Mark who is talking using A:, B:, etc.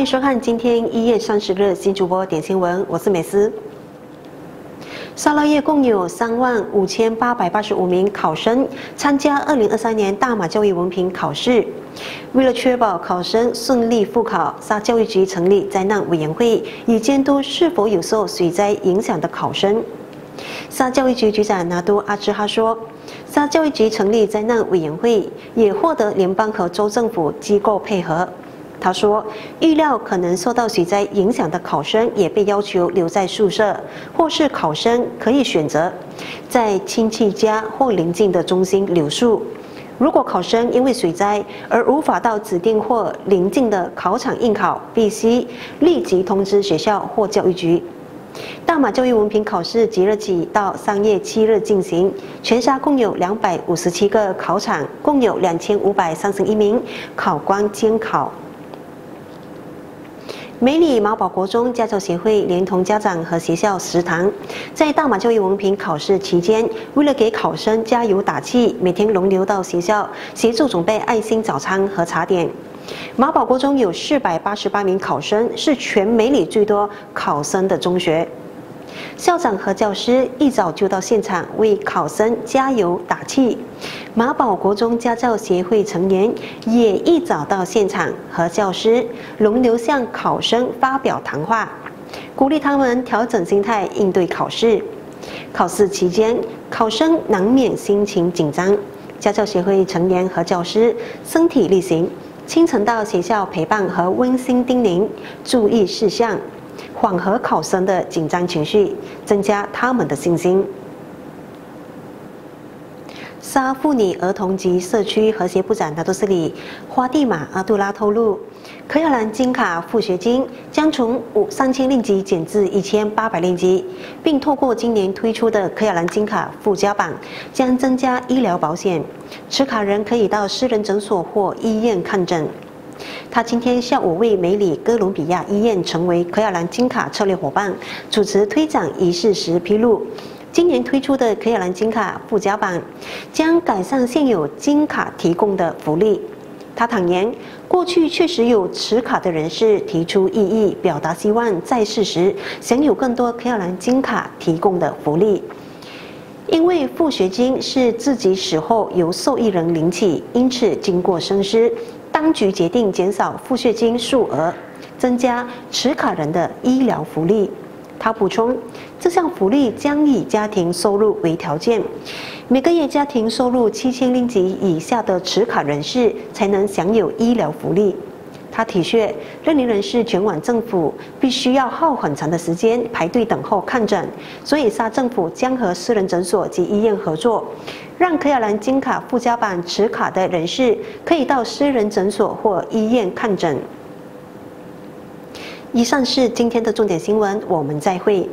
A: 欢迎收看今天一月三十日新主播点新闻，我是美思。沙捞越共有三万五千八百八十五名考生参加二零二三年大马教育文凭考试。为了确保考生顺利复考，沙教育局成立灾难委员会，以监督是否有受水灾影响的考生。沙教育局局长拿督阿兹哈说，沙教育局成立灾难委员会，也获得联邦和州政府机构配合。他说，预料可能受到水灾影响的考生也被要求留在宿舍，或是考生可以选择在亲戚家或邻近的中心留宿。如果考生因为水灾而无法到指定或邻近的考场应考，必须立即通知学校或教育局。大马教育文凭考试即日起到三月七日进行，全沙共有两百五十七个考场，共有两千五百三十一名考官监考。美里毛宝国中家教协会连同家长和学校食堂，在大马教育文凭考试期间，为了给考生加油打气，每天轮流到学校协助准备爱心早餐和茶点。马宝国中有四百八十八名考生，是全美里最多考生的中学。校长和教师一早就到现场为考生加油打气。马宝国中家教协会成员也一早到现场和教师轮流向考生发表谈话，鼓励他们调整心态应对考试。考试期间，考生难免心情紧张，家教协会成员和教师身体力行，清晨到学校陪伴和温馨叮咛注意事项。缓和考生的紧张情绪，增加他们的信心。沙妇女儿童及社区和谐部长达多斯里花蒂玛阿杜拉透露，科亚兰金卡付学金将从五三千令吉减至一千八百令吉，并透过今年推出的科亚兰金卡附加版，将增加医疗保险，持卡人可以到私人诊所或医院看诊。他今天下午为美里哥伦比亚医院成为科亚兰金卡策略伙伴主持推展仪式时披露，今年推出的科亚兰金卡附加版将改善现有金卡提供的福利。他坦言，过去确实有持卡的人士提出异议，表达希望在世时享有更多科亚兰金卡提供的福利。因为付学金是自己死后由受益人领取，因此经过深思。当局决定减少付血金数额，增加持卡人的医疗福利。他补充，这项福利将以家庭收入为条件，每个月家庭收入七千令吉以下的持卡人士才能享有医疗福利。他体恤认领人士前往政府必须要耗很长的时间排队等候看诊，所以沙政府将和私人诊所及医院合作，让克亚兰金卡附加版持卡的人士可以到私人诊所或医院看诊。以上是今天的重点新闻，我们再会。